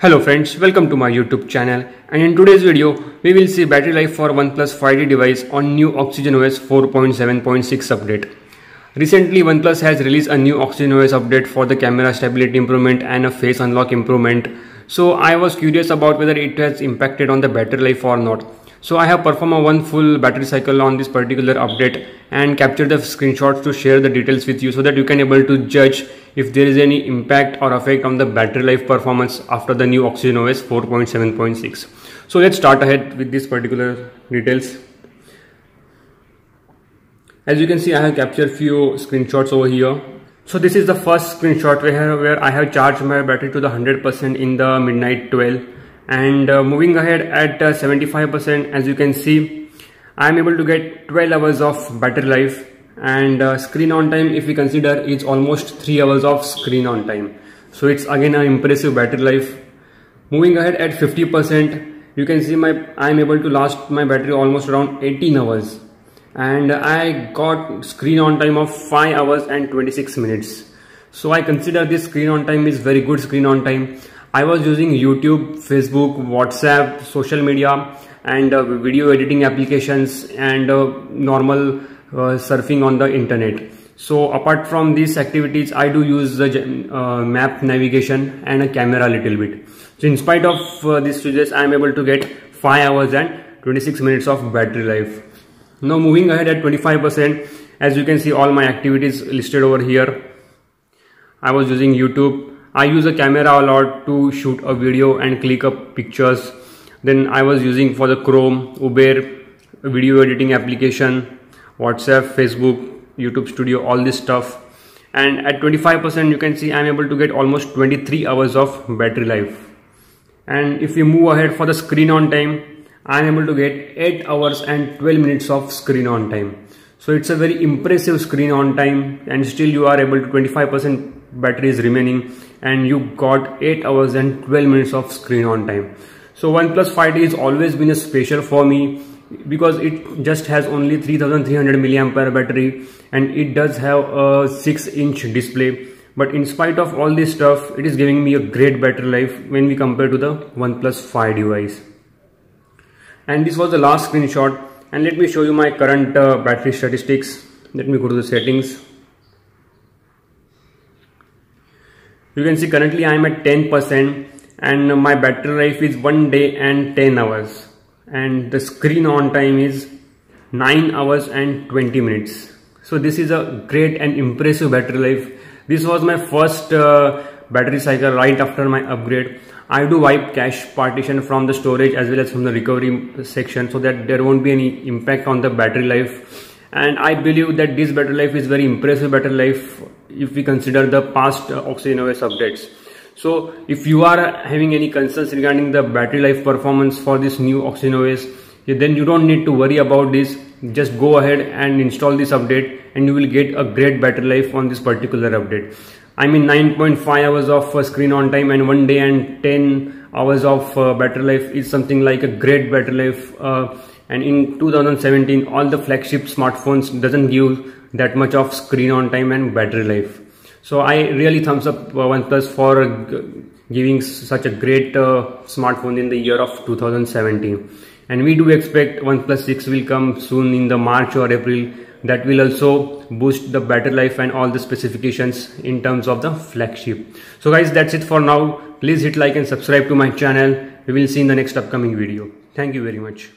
Hello friends, welcome to my YouTube channel and in today's video we will see battery life for OnePlus 5T device on new Oxygen OS 4.7.6 update. Recently OnePlus has released a new Oxygen OS update for the camera stability improvement and a face unlock improvement. So I was curious about whether it has impacted on the battery life or not. So I have performed a one full battery cycle on this particular update and captured the screenshots to share the details with you so that you can able to judge if there is any impact or effect on the battery life performance after the new Oxygen OS 4.7.6. So let's start ahead with this particular details. As you can see I have captured few screenshots over here. So this is the first screenshot where, where I have charged my battery to the 100% in the midnight 12 and uh, moving ahead at 75% uh, as you can see I am able to get 12 hours of battery life and uh, screen on time if we consider is almost 3 hours of screen on time. So it's again an impressive battery life. Moving ahead at 50% you can see my I am able to last my battery almost around 18 hours. And I got screen on time of 5 hours and 26 minutes. So I consider this screen on time is very good screen on time. I was using YouTube, Facebook, WhatsApp, social media and uh, video editing applications and uh, normal surfing on the internet. So apart from these activities, I do use the uh, map navigation and a camera a little bit. So in spite of uh, these uses, I am able to get 5 hours and 26 minutes of battery life. Now moving ahead at 25%, as you can see all my activities listed over here. I was using YouTube, I use a camera a lot to shoot a video and click up pictures. Then I was using for the Chrome, Uber, video editing application, WhatsApp, Facebook, YouTube Studio, all this stuff. And at 25% you can see I'm able to get almost 23 hours of battery life. And if we move ahead for the screen on time, I'm able to get 8 hours and 12 minutes of screen on time. So it's a very impressive screen on time and still you are able to 25% battery is remaining and you got 8 hours and 12 minutes of screen on time. So OnePlus 5T has always been a special for me because it just has only 3300 milliampere battery and it does have a 6 inch display. But in spite of all this stuff it is giving me a great battery life when we compare to the OnePlus 5 device. And this was the last screenshot. And let me show you my current uh, battery statistics. Let me go to the settings. You can see currently I am at 10% and my battery life is 1 day and 10 hours and the screen on time is 9 hours and 20 minutes. So this is a great and impressive battery life. This was my first uh, battery cycle right after my upgrade. I do wipe cache partition from the storage as well as from the recovery section so that there won't be any impact on the battery life. And I believe that this battery life is very impressive battery life if we consider the past uh, Oxygen OS updates. So if you are having any concerns regarding the battery life performance for this new Oxygen OS, then you don't need to worry about this. Just go ahead and install this update and you will get a great battery life on this particular update. I mean 9.5 hours of uh, screen on time and one day and 10 hours of uh, battery life is something like a great battery life uh, and in 2017 all the flagship smartphones doesn't give that much of screen on time and battery life so i really thumbs up uh, oneplus for giving such a great uh, smartphone in the year of 2017 and we do expect oneplus 6 will come soon in the march or april. That will also boost the battery life and all the specifications in terms of the flagship. So guys that's it for now. Please hit like and subscribe to my channel. We will see in the next upcoming video. Thank you very much